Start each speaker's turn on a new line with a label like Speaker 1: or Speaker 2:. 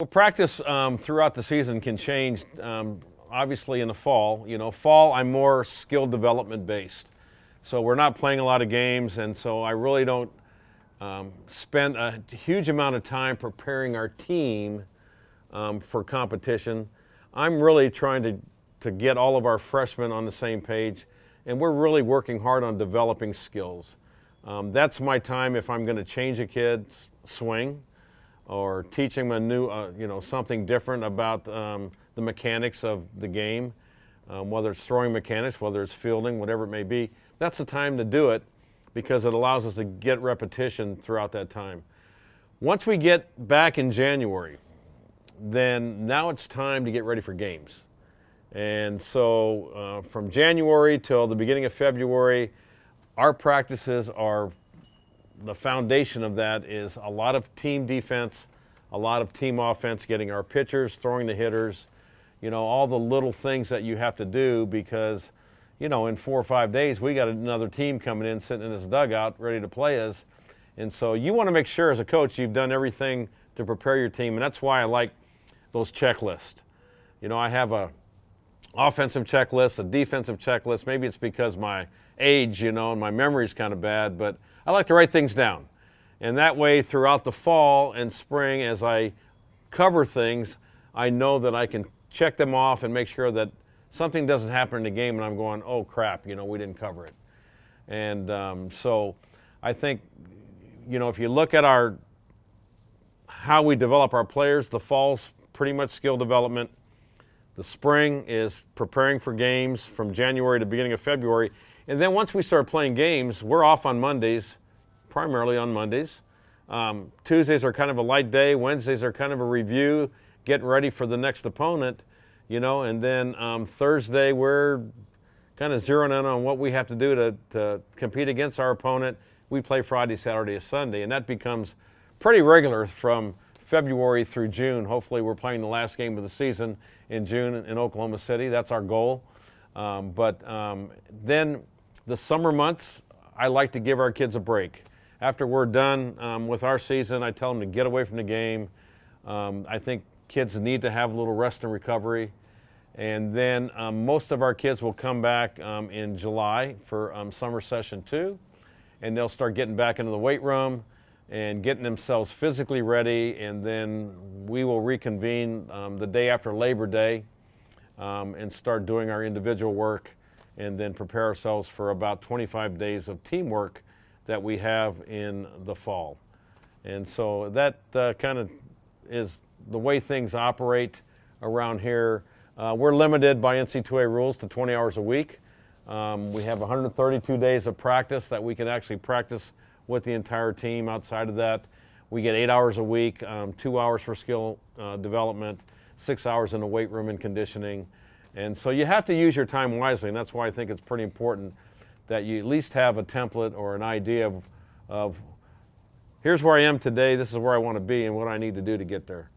Speaker 1: Well, practice um, throughout the season can change. Um, obviously, in the fall, you know, fall I'm more skill development based. So we're not playing a lot of games, and so I really don't um, spend a huge amount of time preparing our team um, for competition. I'm really trying to to get all of our freshmen on the same page, and we're really working hard on developing skills. Um, that's my time if I'm going to change a kid's swing or teach them a new, uh, you know, something different about um, the mechanics of the game, um, whether it's throwing mechanics, whether it's fielding, whatever it may be. That's the time to do it because it allows us to get repetition throughout that time. Once we get back in January, then now it's time to get ready for games. And so uh, from January till the beginning of February, our practices are the foundation of that is a lot of team defense, a lot of team offense, getting our pitchers, throwing the hitters, you know, all the little things that you have to do because, you know, in four or five days, we got another team coming in, sitting in this dugout, ready to play us. And so you want to make sure as a coach you've done everything to prepare your team. And that's why I like those checklists. You know, I have a offensive checklist, a defensive checklist. Maybe it's because my age, you know, and my memory's kind of bad, but I like to write things down. And that way, throughout the fall and spring, as I cover things, I know that I can check them off and make sure that something doesn't happen in the game and I'm going, oh crap, you know, we didn't cover it. And um, so I think, you know, if you look at our how we develop our players, the fall's pretty much skill development. The spring is preparing for games from January to beginning of February. And then once we start playing games, we're off on Mondays, primarily on Mondays. Um, Tuesdays are kind of a light day. Wednesdays are kind of a review, getting ready for the next opponent, you know. And then um, Thursday, we're kind of zeroing in on what we have to do to, to compete against our opponent. We play Friday, Saturday, and Sunday, and that becomes pretty regular from February through June. Hopefully, we're playing the last game of the season in June in Oklahoma City. That's our goal. Um, but um, then the summer months, I like to give our kids a break. After we're done um, with our season, I tell them to get away from the game. Um, I think kids need to have a little rest and recovery. And then um, most of our kids will come back um, in July for summer session two, and they'll start getting back into the weight room and getting themselves physically ready, and then we will reconvene um, the day after Labor Day um, and start doing our individual work and then prepare ourselves for about 25 days of teamwork that we have in the fall. And so that uh, kind of is the way things operate around here. Uh, we're limited by NC2A rules to 20 hours a week. Um, we have 132 days of practice that we can actually practice with the entire team. Outside of that, we get eight hours a week, um, two hours for skill uh, development, six hours in the weight room and conditioning. And so you have to use your time wisely, and that's why I think it's pretty important that you at least have a template or an idea of, of here's where I am today, this is where I want to be, and what I need to do to get there.